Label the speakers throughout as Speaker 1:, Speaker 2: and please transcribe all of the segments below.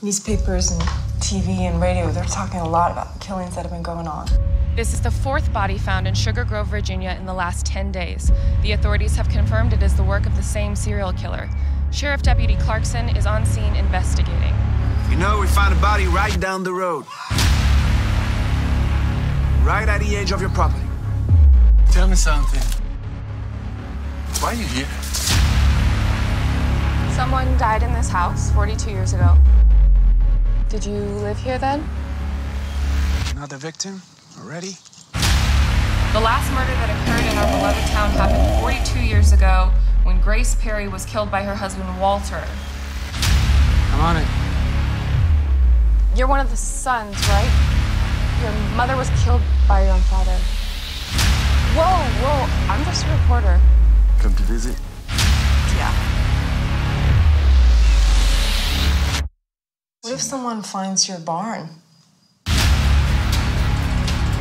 Speaker 1: Newspapers and TV and radio, they're talking a lot about the killings that have been going on.
Speaker 2: This is the fourth body found in Sugar Grove, Virginia in the last 10 days. The authorities have confirmed it is the work of the same serial killer. Sheriff Deputy Clarkson is on scene investigating.
Speaker 3: You know, we found a body right down the road. Right at the edge of your property.
Speaker 4: Tell me something. Why are you here?
Speaker 2: Someone died in this house 42 years ago. Did you live here then?
Speaker 3: Another victim already?
Speaker 2: The last murder that occurred in our beloved town happened 42 years ago when Grace Perry was killed by her husband Walter.
Speaker 3: I'm on it.
Speaker 2: You're one of the sons, right? Your mother was killed by your own father. Whoa, whoa, I'm just a reporter.
Speaker 4: Come to visit?
Speaker 1: If someone finds your barn?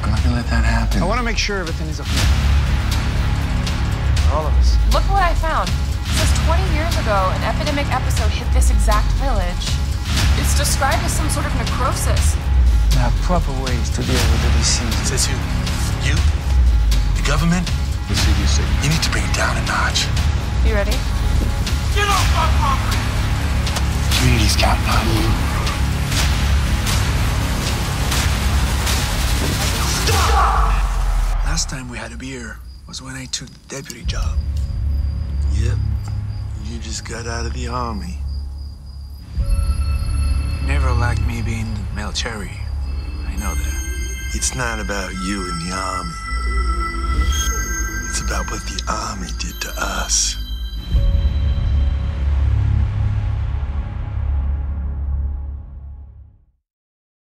Speaker 4: I'm not gonna let that happen.
Speaker 3: I want to make sure everything is okay. For all of us.
Speaker 2: Look what I found. It says 20 years ago, an epidemic episode hit this exact village. It's described as some sort of necrosis.
Speaker 4: There are proper ways to deal with the disease.
Speaker 5: Says who? You? The government?
Speaker 4: The CDC.
Speaker 5: You need to bring it down a notch.
Speaker 2: You ready?
Speaker 5: Get off my property! The community's counting on you.
Speaker 3: Last time we had a beer was when I took the deputy job.
Speaker 5: Yep. You just got out of the army.
Speaker 3: Never liked me being the military. I know that.
Speaker 5: It's not about you and the army. It's about what the army did to us.